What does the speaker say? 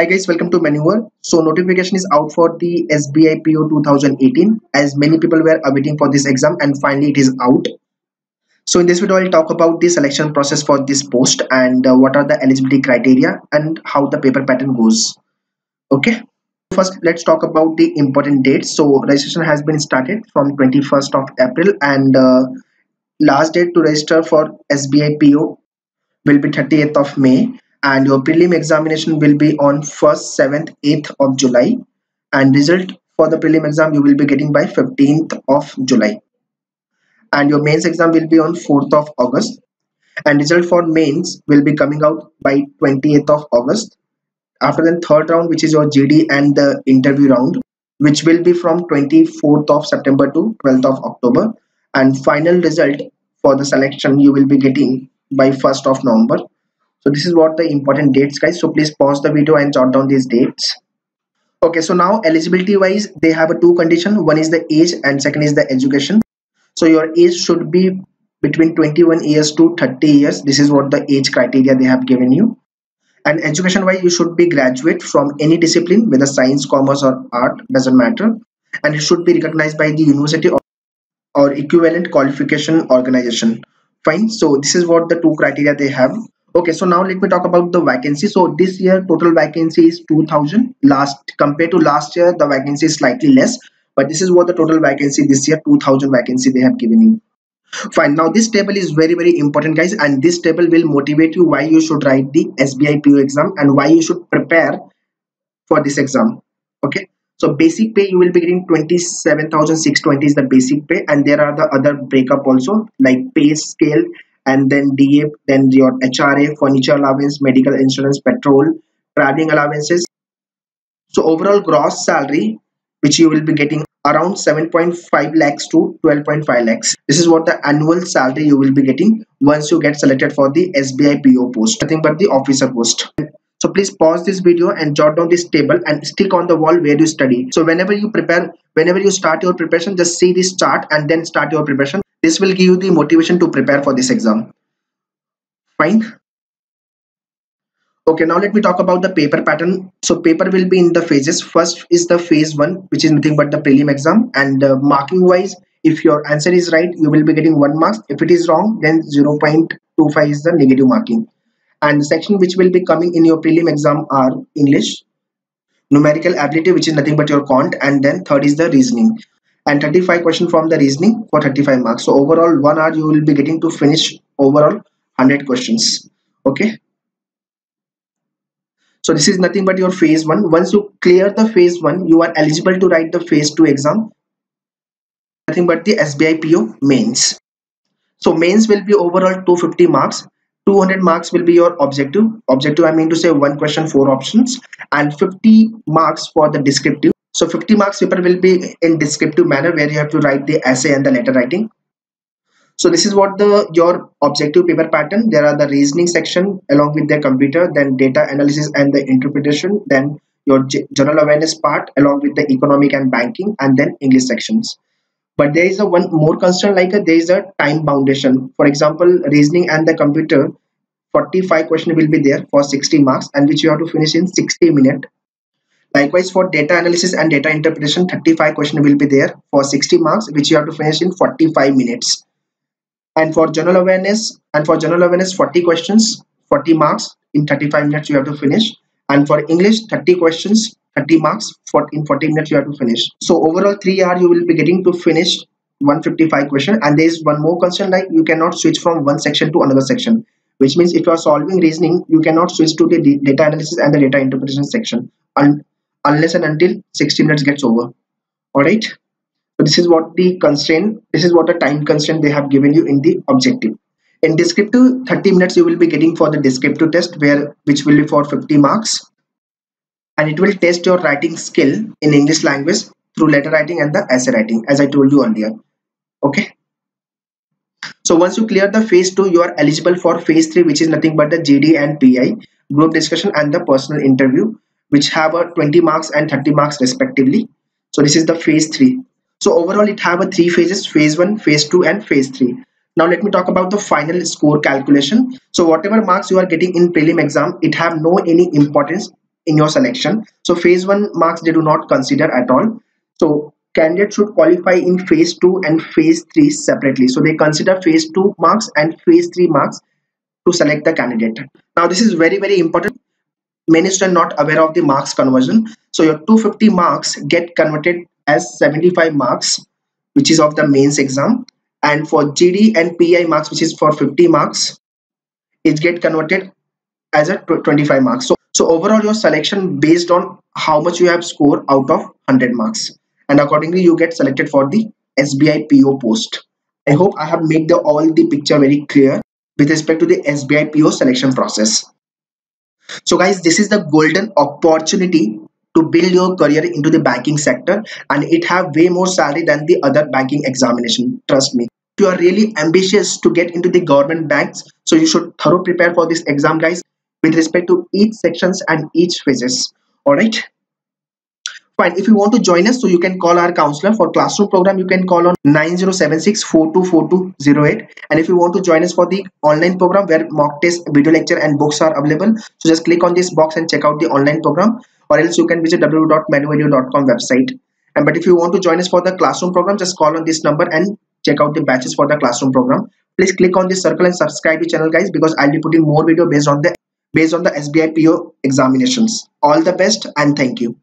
Hi guys, welcome to Manoeuvre. So notification is out for the SBI PO 2018 as many people were awaiting for this exam and finally it is out. So in this video I'll talk about the selection process for this post and uh, what are the eligibility criteria and how the paper pattern goes. Okay. First let's talk about the important dates. So registration has been started from 21st of April and uh, last date to register for SBI PO will be 30th of May and your prelim examination will be on 1st 7th 8th of july. And result for the prelim exam you will be getting by 15th of july. And your mains exam will be on 4th of august. And result for mains will be coming out by 28th of august. After the third round which is your gd and the interview round which will be from 24th of september to 12th of october. And final result for the selection you will be getting by 1st of november so this is what the important dates guys. So please pause the video and jot down these dates. Okay so now eligibility wise they have a two condition. One is the age and second is the education. So your age should be between 21 years to 30 years. This is what the age criteria they have given you. And education wise you should be graduate from any discipline whether science commerce or art doesn't matter. And it should be recognized by the university or, or equivalent qualification organization. Fine. So this is what the two criteria they have okay so now let me talk about the vacancy. So this year total vacancy is 2000 last compared to last year the vacancy is slightly less. But this is what the total vacancy this year 2000 vacancy they have given you. Fine now this table is very very important guys. And this table will motivate you why you should write the sbi PO exam and why you should prepare for this exam. Okay so basic pay you will be getting 27620 is the basic pay. And there are the other breakup also like pay scale and then DA, then your HRA, furniture allowance, medical insurance, petrol, traveling allowances. So overall gross salary, which you will be getting around 7.5 lakhs to 12.5 lakhs. This is what the annual salary you will be getting once you get selected for the SBI PO post, nothing but the officer post. So please pause this video and jot down this table and stick on the wall where you study. So whenever you prepare, whenever you start your preparation, just see this chart and then start your preparation. This will give you the motivation to prepare for this exam. Fine. Okay, now let me talk about the paper pattern. So paper will be in the phases. First is the phase one, which is nothing but the prelim exam. And uh, marking wise, if your answer is right, you will be getting one mark If it is wrong, then 0.25 is the negative marking. And the section which will be coming in your prelim exam are English, numerical ability, which is nothing but your quant, and then third is the reasoning and 35 question from the reasoning for 35 marks. So overall one hour you will be getting to finish overall 100 questions. Okay? So this is nothing but your phase one. Once you clear the phase one you are eligible to write the phase two exam. Nothing but the sbi po mains. So mains will be overall 250 marks. 200 marks will be your objective. Objective i mean to say one question four options. And 50 marks for the descriptive so 50 marks paper will be in descriptive manner where you have to write the essay and the letter writing. So this is what the your objective paper pattern. There are the reasoning section along with the computer, then data analysis and the interpretation, then your general awareness part along with the economic and banking, and then English sections. But there is a one more concern like a, there is a time foundation. For example, reasoning and the computer, 45 question will be there for 60 marks and which you have to finish in 60 minutes Likewise, for data analysis and data interpretation, 35 question will be there for 60 marks, which you have to finish in 45 minutes. And for general awareness, and for general awareness, 40 questions, 40 marks in 35 minutes you have to finish. And for English, 30 questions, 30 marks for in 40 minutes you have to finish. So overall, three hour you will be getting to finish 155 question. And there is one more concern like you cannot switch from one section to another section which means if you are solving reasoning you cannot switch to the data analysis and the data interpretation section and unless and until 60 minutes gets over. All right so this is what the constraint this is what the time constraint they have given you in the objective. In descriptive 30 minutes you will be getting for the descriptive test where which will be for 50 marks. And it will test your writing skill in english language through letter writing and the essay writing as i told you earlier. Okay? So once you clear the phase 2 you are eligible for phase 3 which is nothing but the gd and pi group discussion and the personal interview which have a 20 marks and 30 marks respectively. So this is the phase 3 so overall it have a three phases phase 1 phase 2 and phase 3 now let me talk about the final score calculation. So whatever marks you are getting in prelim exam it have no any importance in your selection. So phase 1 marks they do not consider at all. So candidates should qualify in phase 2 and phase 3 separately. So they consider phase 2 marks and phase 3 marks to select the candidate. Now this is very very important many students not aware of the marks conversion. So your 250 marks get converted as 75 marks which is of the mains exam. And for GD and PI marks which is for 50 marks it get converted as a 25 marks. So so overall your selection based on how much you have scored out of 100 marks. And accordingly you get selected for the SBI PO post. I hope I have made the all the picture very clear with respect to the SBI PO selection process so guys this is the golden opportunity to build your career into the banking sector and it have way more salary than the other banking examination trust me. If you are really ambitious to get into the government banks so you should thorough prepare for this exam guys with respect to each sections and each phases. All right fine. If you want to join us so you can call our counselor. For classroom program you can call on 9076 and if you want to join us for the online program where mock test video lecture and books are available so just click on this box and check out the online program. Or else you can visit www.manuvalue.com website. And but if you want to join us for the classroom program just call on this number and check out the batches for the classroom program. Please click on this circle and subscribe to channel guys because i'll be putting more video based on the based on the sbi po examinations. All the best and thank you